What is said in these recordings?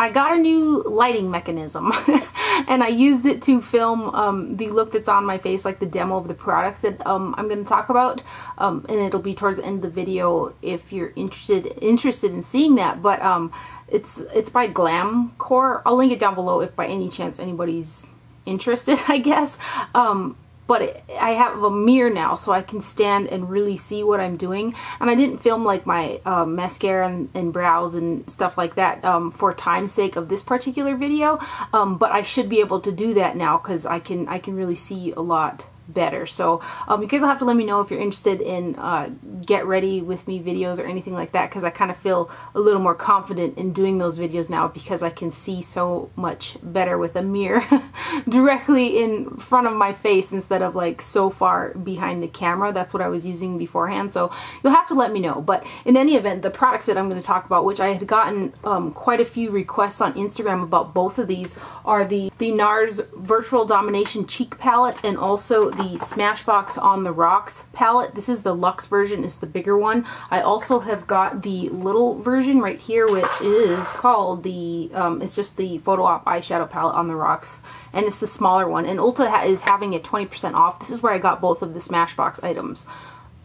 I got a new lighting mechanism and I used it to film um, the look that's on my face, like the demo of the products that um, I'm going to talk about. Um, and it'll be towards the end of the video if you're interested interested in seeing that. But um, it's it's by Glamcor. I'll link it down below if by any chance anybody's interested, I guess. Um, but I have a mirror now so I can stand and really see what I'm doing. And I didn't film like my uh, mascara and, and, brows and stuff like that um, for time's sake of this particular video. Um, but I should be able to do that now because I can I can really see a lot better. So um, you guys will have to let me know if you're interested in uh, get ready with me videos or anything like that because I kind of feel a little more confident in doing those videos now because I can see so much better with a mirror directly in front of my face instead of like so far behind the camera. That's what I was using beforehand. So you'll have to let me know. But in any event, the products that I'm going to talk about, which I had gotten um, quite a few requests on Instagram about both of these, are the, the NARS Virtual Domination Cheek Palette and also the Smashbox on the Rocks palette. This is the luxe version, it's the bigger one. I also have got the little version right here, which is called the, um, it's just the Photo Op eyeshadow palette on the rocks. And it's the smaller one. And Ulta ha is having it 20% off. This is where I got both of the Smashbox items.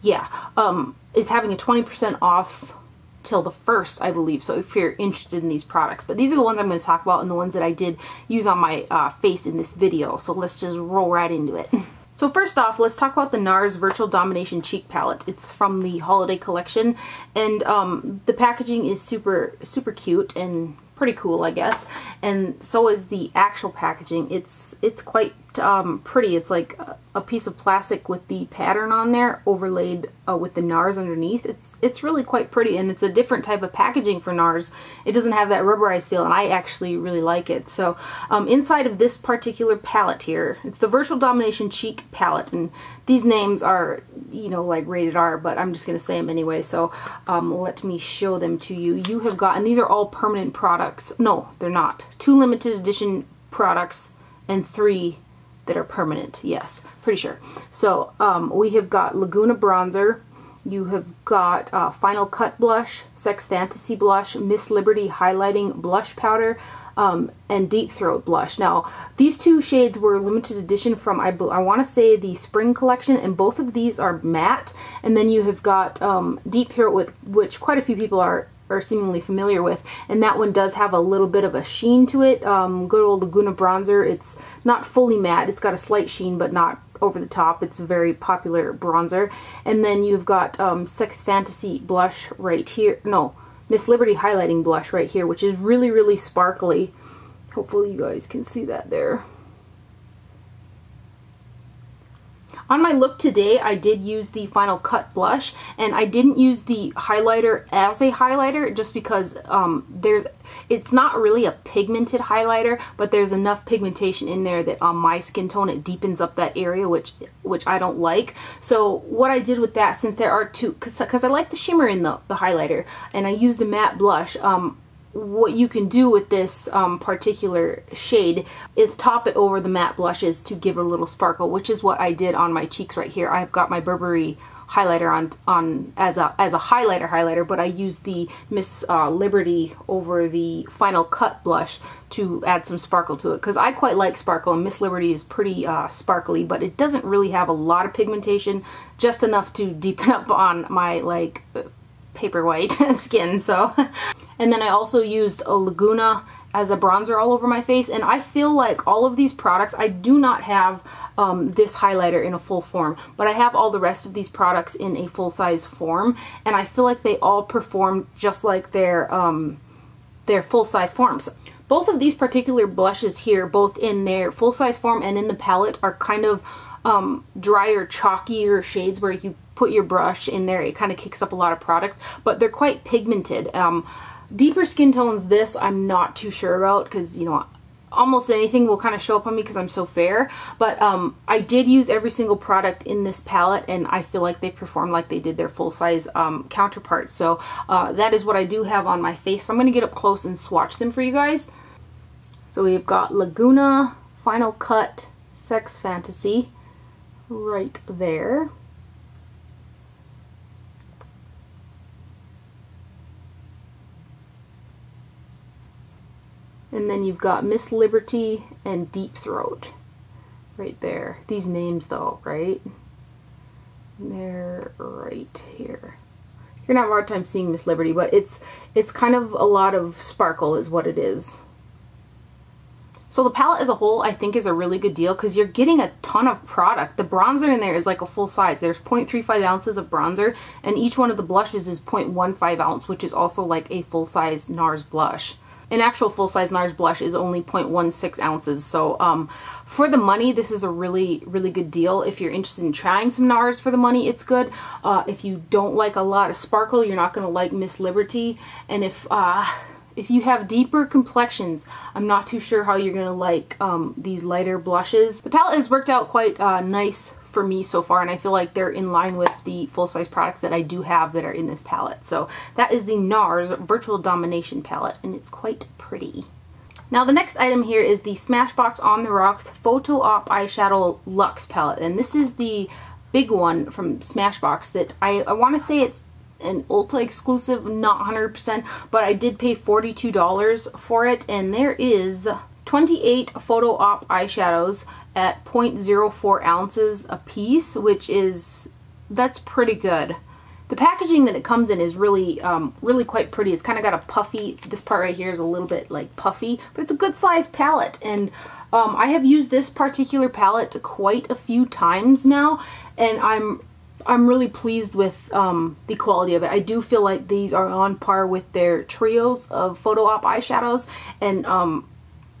Yeah, um, is having a 20% off till the first, I believe. So if you're interested in these products. But these are the ones I'm going to talk about and the ones that I did use on my uh, face in this video. So let's just roll right into it. So first off, let's talk about the NARS Virtual Domination Cheek Palette. It's from the holiday collection, and um, the packaging is super, super cute and pretty cool, I guess. And so is the actual packaging. It's it's quite um, pretty. It's like a piece of plastic with the pattern on there overlaid uh, with the NARS underneath. It's it's really quite pretty and it's a different type of packaging for NARS. It doesn't have that rubberized feel and I actually really like it. So um, inside of this particular palette here, it's the Virtual Domination Cheek palette and these names are, you know, like rated R, but I'm just going to say them anyway. So um, let me show them to you. You have gotten, these are all permanent products. No, they're not. Two limited edition products and three that are permanent. Yes, pretty sure. So um, we have got Laguna Bronzer. You have got uh, Final Cut Blush, Sex Fantasy Blush, Miss Liberty Highlighting Blush Powder, um, and Deep Throat Blush. Now, these two shades were limited edition from, I, I want to say, the Spring Collection, and both of these are matte. And then you have got um, Deep Throat, with which quite a few people are are seemingly familiar with. And that one does have a little bit of a sheen to it. Um, good old Laguna bronzer it's not fully matte. It's got a slight sheen but not over the top. It's a very popular bronzer. And then you've got um, Sex Fantasy blush right here. No Miss Liberty highlighting blush right here which is really really sparkly. Hopefully you guys can see that there On my look today, I did use the Final Cut blush, and I didn't use the highlighter as a highlighter just because um, there's it's not really a pigmented highlighter, but there's enough pigmentation in there that on my skin tone it deepens up that area, which which I don't like. So what I did with that, since there are two, because I like the shimmer in the, the highlighter, and I used a matte blush, um, what you can do with this um, particular shade is top it over the matte blushes to give it a little sparkle, which is what I did on my cheeks right here. I've got my Burberry highlighter on on as a as a highlighter highlighter, but I used the Miss uh, Liberty over the Final Cut blush to add some sparkle to it because I quite like sparkle and Miss Liberty is pretty uh, sparkly, but it doesn't really have a lot of pigmentation, just enough to deepen up on my like paper white skin. So and then I also used a Laguna as a bronzer all over my face and I feel like all of these products I do not have um, this highlighter in a full form but I have all the rest of these products in a full size form and I feel like they all perform just like their um, their full size forms. Both of these particular blushes here both in their full size form and in the palette are kind of um, drier chalkier shades where you put your brush in there it kind of kicks up a lot of product but they're quite pigmented. Um, Deeper skin tones, this I'm not too sure about because, you know, almost anything will kind of show up on me because I'm so fair. But um, I did use every single product in this palette and I feel like they perform like they did their full-size um, counterparts. So uh, that is what I do have on my face. So I'm going to get up close and swatch them for you guys. So we've got Laguna, Final Cut, Sex Fantasy right there. And then you've got Miss Liberty and Deep Throat right there. These names though, right? They're right here. You're gonna have a hard time seeing Miss Liberty, but it's it's kind of a lot of sparkle is what it is. So the palette as a whole, I think, is a really good deal because you're getting a ton of product. The bronzer in there is like a full size. There's 0.35 ounces of bronzer, and each one of the blushes is 0.15 ounce, which is also like a full size NARS blush. An actual full-size NARS blush is only 0.16 ounces, so um, for the money, this is a really, really good deal. If you're interested in trying some NARS for the money, it's good. Uh, if you don't like a lot of sparkle, you're not going to like Miss Liberty. And if... Uh, if you have deeper complexions, I'm not too sure how you're going to like um, these lighter blushes. The palette has worked out quite uh, nice for me so far and I feel like they're in line with the full-size products that I do have that are in this palette. So that is the NARS Virtual Domination palette and it's quite pretty. Now the next item here is the Smashbox On The Rocks Photo Op Eyeshadow Luxe palette and this is the big one from Smashbox that I, I want to say it's an Ulta exclusive, not 100%, but I did pay $42 for it and there is 28 photo op eyeshadows at 0.04 ounces a piece, which is, that's pretty good. The packaging that it comes in is really, um, really quite pretty. It's kind of got a puffy, this part right here is a little bit like puffy, but it's a good size palette. And um, I have used this particular palette to quite a few times now, and I'm I'm really pleased with um, the quality of it. I do feel like these are on par with their trios of Photo Op eyeshadows and um,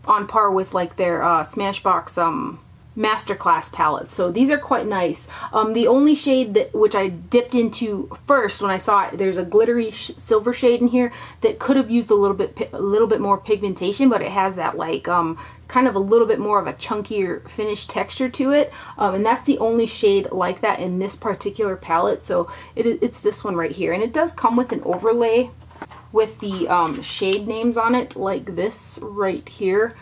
on par with like their uh, Smashbox um, masterclass palettes. So these are quite nice. Um, the only shade that which I dipped into first when I saw it there's a glittery sh silver shade in here that could have used a little bit a little bit more pigmentation but it has that like um, kind of a little bit more of a chunkier finish texture to it. Um, and that's the only shade like that in this particular palette. So it, it's this one right here. And it does come with an overlay with the um, shade names on it like this right here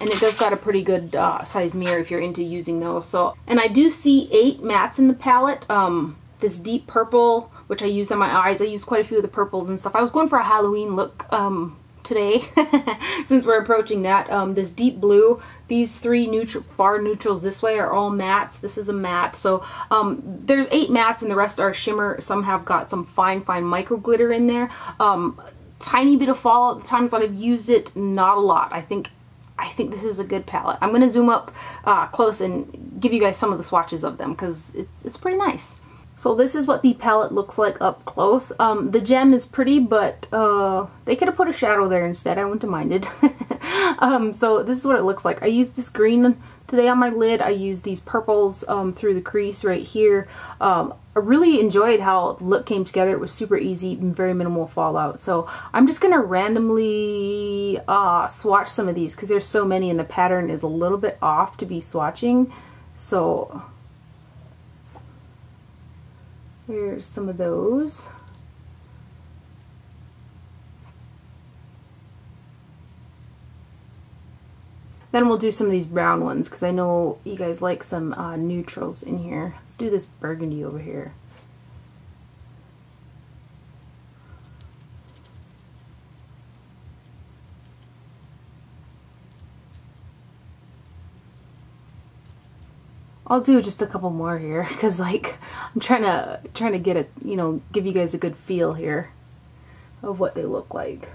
and it does got a pretty good uh, size mirror if you're into using those. So, And I do see eight mattes in the palette. Um, this deep purple, which I use on my eyes. I use quite a few of the purples and stuff. I was going for a Halloween look um, today since we're approaching that. Um, this deep blue, these three neutral, far neutrals this way are all mattes. This is a matte. So um, there's eight mattes and the rest are shimmer. Some have got some fine, fine micro glitter in there. Um, tiny bit of fall the times that I've used it, not a lot. I think I think this is a good palette. I'm going to zoom up uh, close and give you guys some of the swatches of them because it's, it's pretty nice. So this is what the palette looks like up close. Um, the gem is pretty, but uh, they could have put a shadow there instead. I wouldn't have minded. um, so this is what it looks like. I used this green today on my lid. I used these purples um, through the crease right here. Um, I really enjoyed how the look came together. It was super easy and very minimal fallout. So I'm just going to randomly uh, swatch some of these because there's so many and the pattern is a little bit off to be swatching. So here's some of those. Then we'll do some of these brown ones because I know you guys like some uh, neutrals in here. Let's do this burgundy over here. I'll do just a couple more here because like I'm trying to trying to get it you know give you guys a good feel here of what they look like.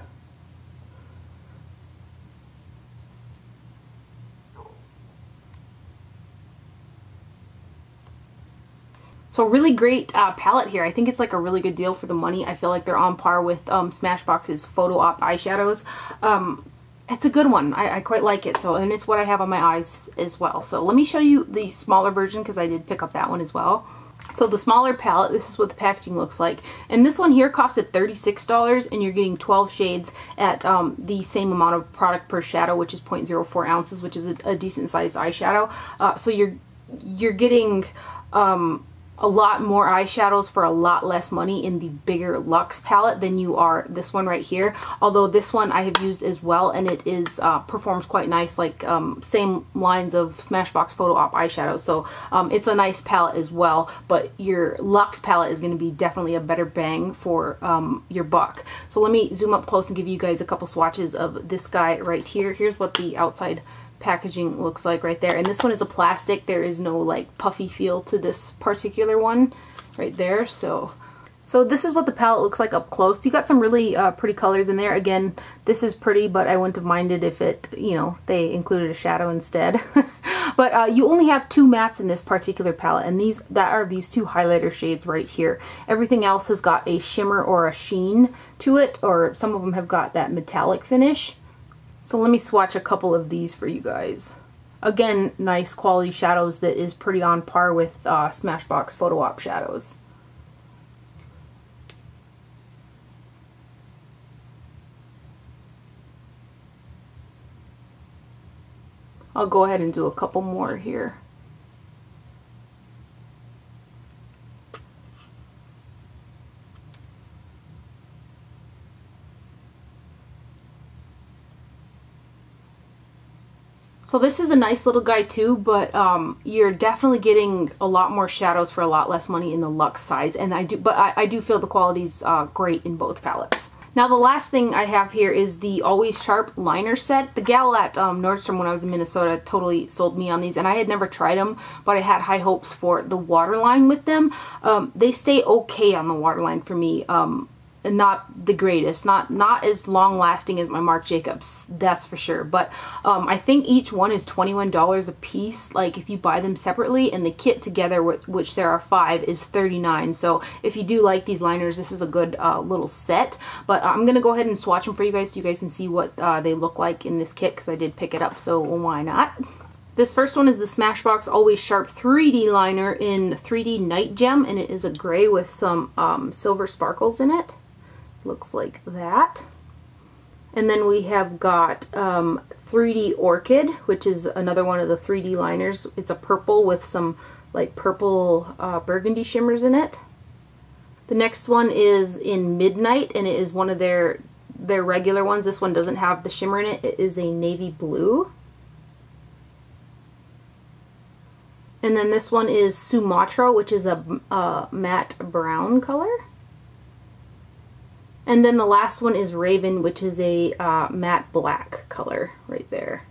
So really great uh, palette here. I think it's like a really good deal for the money. I feel like they're on par with um, Smashbox's Photo Op eyeshadows. Um, it's a good one. I, I, quite like it. So, and it's what I have on my eyes as well. So let me show you the smaller version because I did pick up that one as well. So the smaller palette, this is what the packaging looks like. And this one here costed $36 and you're getting 12 shades at um, the same amount of product per shadow, which is 0.04 ounces, which is a, a decent sized eyeshadow. Uh, so you're, you're getting um, a lot more eyeshadows for a lot less money in the bigger Luxe palette than you are this one right here. Although this one I have used as well and it is uh, performs quite nice like um, same lines of Smashbox Photo Op eyeshadows. So um, it's a nice palette as well but your Luxe palette is going to be definitely a better bang for um, your buck. So let me zoom up close and give you guys a couple swatches of this guy right here. Here's what the outside packaging looks like right there. And this one is a plastic. There is no like puffy feel to this particular one right there. So so this is what the palette looks like up close. You got some really uh, pretty colors in there. Again, this is pretty, but I wouldn't have minded if it, you know, they included a shadow instead. but uh, you only have two mattes in this particular palette, and these that are these two highlighter shades right here. Everything else has got a shimmer or a sheen to it, or some of them have got that metallic finish. So let me swatch a couple of these for you guys. Again, nice quality shadows that is pretty on par with uh, Smashbox Photo Op shadows. I'll go ahead and do a couple more here. So this is a nice little guy too, but um, you're definitely getting a lot more shadows for a lot less money in the Luxe size. And I do, but I, I do feel the quality's uh, great in both palettes. Now the last thing I have here is the Always Sharp liner set. The gal at um, Nordstrom when I was in Minnesota totally sold me on these and I had never tried them but I had high hopes for the waterline with them. Um, they stay okay on the waterline for me. Um, not the greatest not not as long lasting as my Marc Jacobs that's for sure. But um, I think each one is $21 a piece. Like if you buy them separately and the kit together which there are five is 39 so if you do like these liners this is a good uh, little set. But I'm gonna go ahead and swatch them for you guys so you guys can see what uh, they look like in this kit because I did pick it up so why not? This first one is the Smashbox Always Sharp 3D liner in 3D Night Gem and it is a gray with some um, silver sparkles in it looks like that. And then we have got um, 3D Orchid, which is another one of the 3D liners. It's a purple with some like purple uh, burgundy shimmers in it. The next one is in Midnight, and it is one of their their regular ones. This one doesn't have the shimmer in it. It is a navy blue. And then this one is Sumatra, which is a, a matte brown color. And then the last one is Raven, which is a uh, matte black color right there.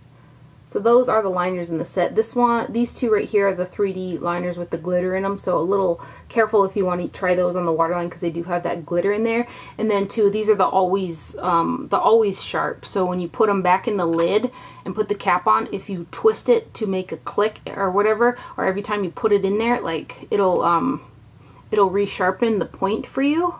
So those are the liners in the set. This one, these two right here are the 3D liners with the glitter in them. So a little careful if you want to try those on the waterline because they do have that glitter in there. And then two, these are the always, um, the always sharp. So when you put them back in the lid and put the cap on, if you twist it to make a click or whatever, or every time you put it in there, like it'll, um, it'll resharpen the point for you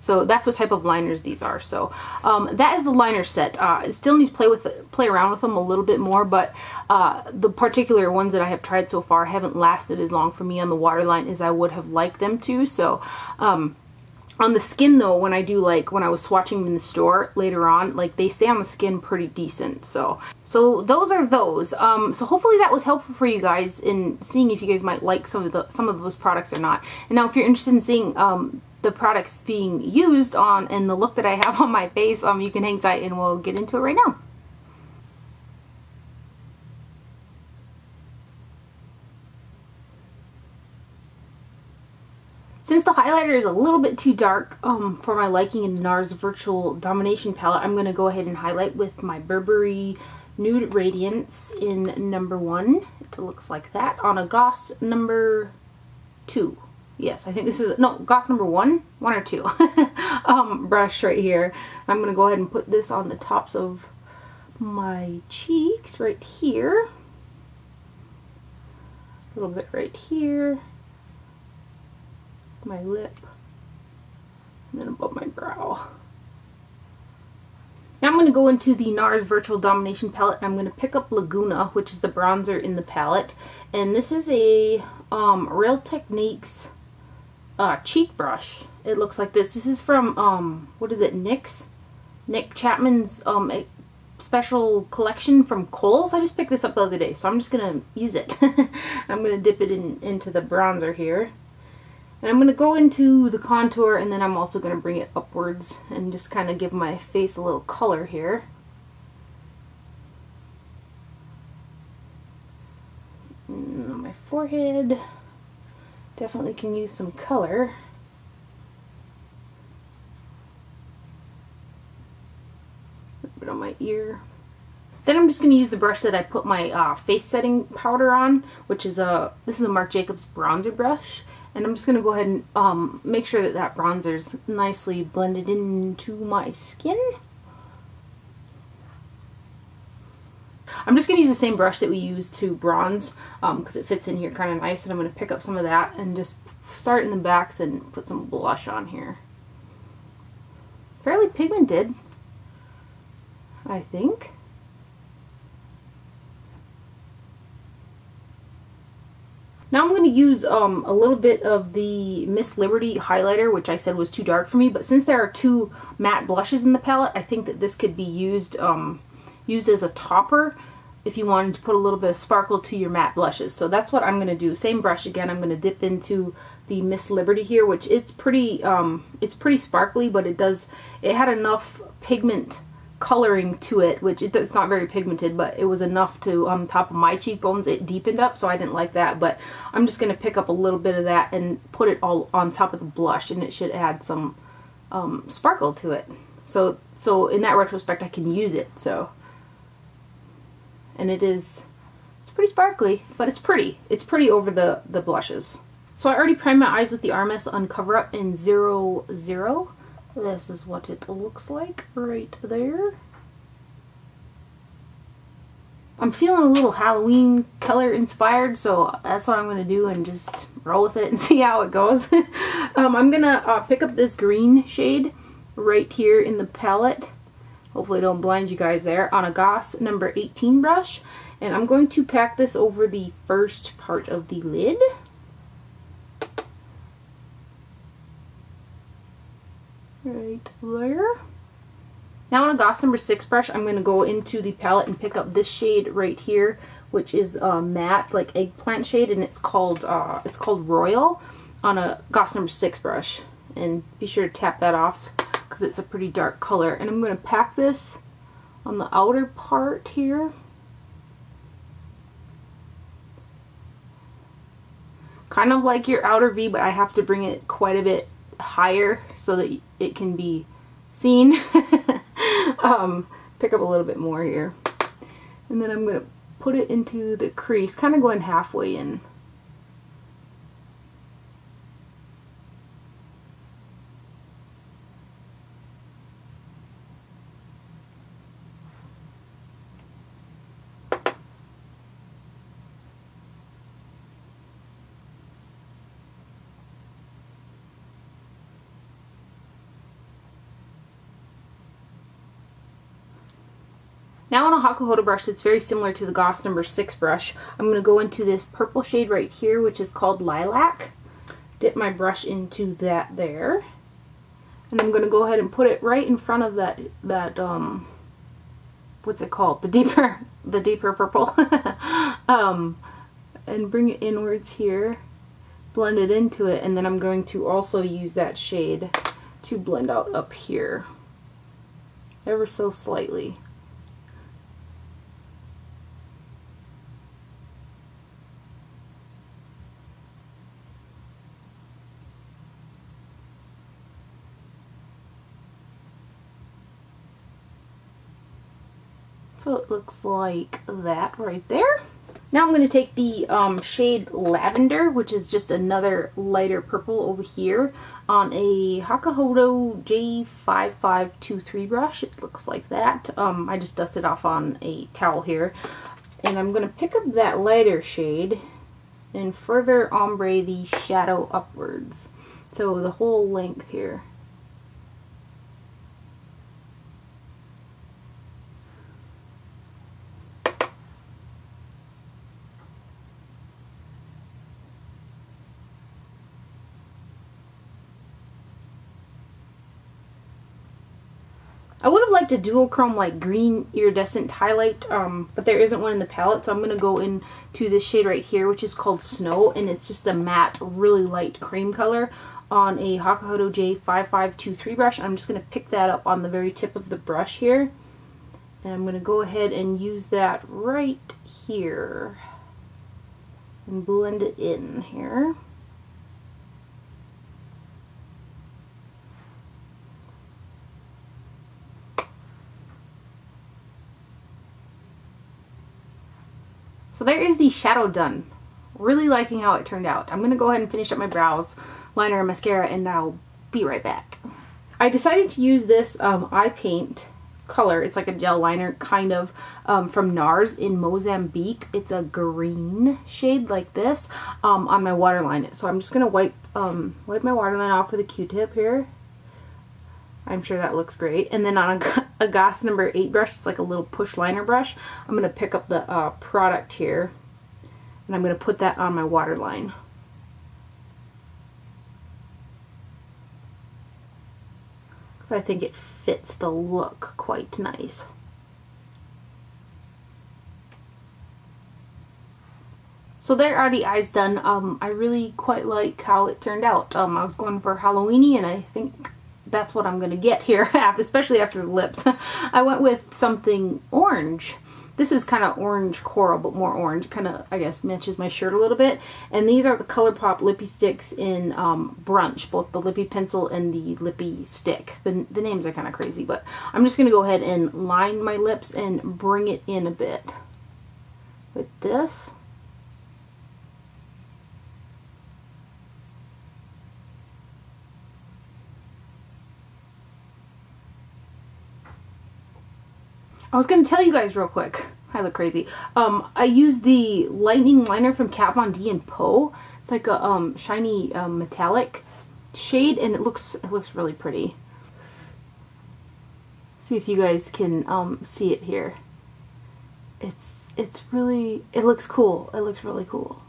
so that's what type of liners these are. So um, that is the liner set. Uh, still need to play with play around with them a little bit more, but uh, the particular ones that I have tried so far haven't lasted as long for me on the waterline as I would have liked them to. So um, on the skin though, when I do like, when I was swatching them in the store later on, like they stay on the skin pretty decent. So, so those are those. Um, so hopefully that was helpful for you guys in seeing if you guys might like some of the, some of those products or not. And now if you're interested in seeing, um, the products being used on and the look that I have on my face, um, you can hang tight and we'll get into it right now. Since the highlighter is a little bit too dark um, for my liking in NARS Virtual Domination palette, I'm going to go ahead and highlight with my Burberry Nude Radiance in number one. It looks like that on a Goss number two. Yes, I think this is, no, Goss number one, one or two, um, brush right here. I'm going to go ahead and put this on the tops of my cheeks right here. A little bit right here. My lip. And then above my brow. Now I'm going to go into the NARS Virtual Domination palette and I'm going to pick up Laguna, which is the bronzer in the palette. And this is a um, Real Techniques uh, cheek brush. It looks like this. This is from, um, what is it, NYX? Nic Chapman's um, special collection from Kohl's. I just picked this up the other day, so I'm just going to use it. I'm going to dip it in into the bronzer here. And I'm going to go into the contour and then I'm also going to bring it upwards and just kind of give my face a little color here. On my forehead, definitely can use some color. Bit on my ear. Then I'm just going to use the brush that I put my uh, face setting powder on, which is a, this is a Marc Jacobs bronzer brush. And I'm just going to go ahead and um, make sure that that bronzer is nicely blended into my skin. I'm just going to use the same brush that we used to bronze because um, it fits in here kind of nice. And I'm going to pick up some of that and just start in the backs and put some blush on here. Fairly pigmented, I think. Now I'm going to use um, a little bit of the Miss Liberty highlighter, which I said was too dark for me. But since there are two matte blushes in the palette, I think that this could be used um, used as a topper if you wanted to put a little bit of sparkle to your matte blushes. So that's what I'm going to do. Same brush again. I'm going to dip into the Miss Liberty here, which it's pretty um, it's pretty sparkly, but it does it had enough pigment coloring to it, which it, it's not very pigmented, but it was enough to, on top of my cheekbones, it deepened up, so I didn't like that. But I'm just going to pick up a little bit of that and put it all on top of the blush, and it should add some um, sparkle to it. So, so in that retrospect, I can use it, so. And it is, it's pretty sparkly, but it's pretty. It's pretty over the, the blushes. So I already primed my eyes with the Armess Uncover Up in 00. Zero. This is what it looks like right there. I'm feeling a little Halloween color inspired, so that's what I'm going to do and just roll with it and see how it goes. um, I'm going to uh, pick up this green shade right here in the palette. Hopefully don't blind you guys there. On a Goss number 18 brush. And I'm going to pack this over the first part of the lid. right there. Now on a Goss number 6 brush, I'm going to go into the palette and pick up this shade right here, which is uh, matte, like eggplant shade, and it's called uh, it's called Royal on a Goss number 6 brush. And be sure to tap that off because it's a pretty dark color. And I'm going to pack this on the outer part here. Kind of like your outer V, but I have to bring it quite a bit higher so that it can be seen. um, pick up a little bit more here. And then I'm going to put it into the crease, kind of going halfway in. Now on a Hakuhodo brush that's very similar to the Goss number 6 brush, I'm going to go into this purple shade right here, which is called Lilac. Dip my brush into that there. And I'm going to go ahead and put it right in front of that, that um, what's it called? The deeper, the deeper purple. um, and bring it inwards here. Blend it into it. And then I'm going to also use that shade to blend out up here. Ever so slightly. So it looks like that right there. Now I'm going to take the um, shade Lavender, which is just another lighter purple over here, on a Hakuhodo J5523 brush. It looks like that. Um, I just dusted off on a towel here. And I'm going to pick up that lighter shade and further ombre the shadow upwards. So the whole length here. Have duochrome like green iridescent highlight, um, but there isn't one in the palette, so I'm going to go into this shade right here, which is called Snow, and it's just a matte, really light cream color on a Hakuhodo J5523 brush. I'm just going to pick that up on the very tip of the brush here, and I'm going to go ahead and use that right here and blend it in here. So there is the shadow done. Really liking how it turned out. I'm going to go ahead and finish up my brows, liner, and mascara, and I'll be right back. I decided to use this um, eye paint color. It's like a gel liner kind of um, from NARS in Mozambique. It's a green shade like this um, on my waterline. So I'm just going to wipe um, wipe my waterline off with a q-tip here. I'm sure that looks great. And then on a, a Goss number 8 brush, it's like a little push liner brush, I'm going to pick up the uh, product here and I'm going to put that on my waterline. Because I think it fits the look quite nice. So there are the eyes done. Um, I really quite like how it turned out. Um, I was going for Halloweeny and I think that's what I'm going to get here, especially after the lips. I went with something orange. This is kind of orange coral, but more orange. Kind of, I guess, matches my shirt a little bit. And these are the ColourPop Lippy Sticks in um, Brunch, both the Lippy Pencil and the Lippy Stick. The, the names are kind of crazy, but I'm just going to go ahead and line my lips and bring it in a bit with this. I was going to tell you guys real quick. I look crazy. Um, I used the Lightning Liner from Kat Von D and Poe. It's like a um, shiny um, metallic shade, and it looks it looks really pretty. See if you guys can um, see it here. It's it's really it looks cool. It looks really cool.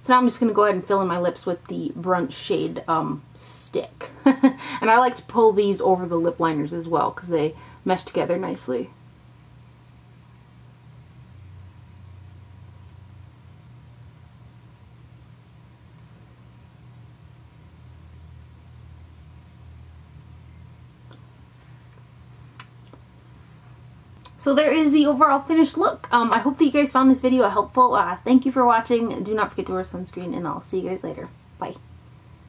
So now I'm just going to go ahead and fill in my lips with the Brunch shade um, stick. and I like to pull these over the lip liners as well because they mesh together nicely. So there is the overall finished look. Um, I hope that you guys found this video helpful. Uh, thank you for watching. Do not forget to wear sunscreen and I'll see you guys later. Bye.